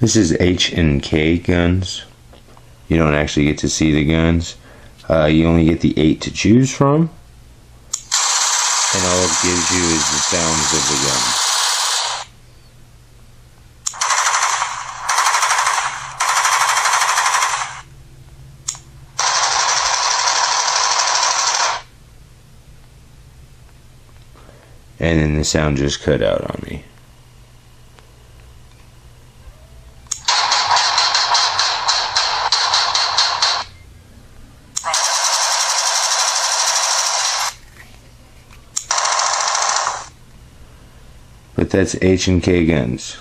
This is H and K guns. You don't actually get to see the guns. Uh, you only get the eight to choose from. And all it gives you is the sounds of the guns. And then the sound just cut out on me. But that's H and K guns.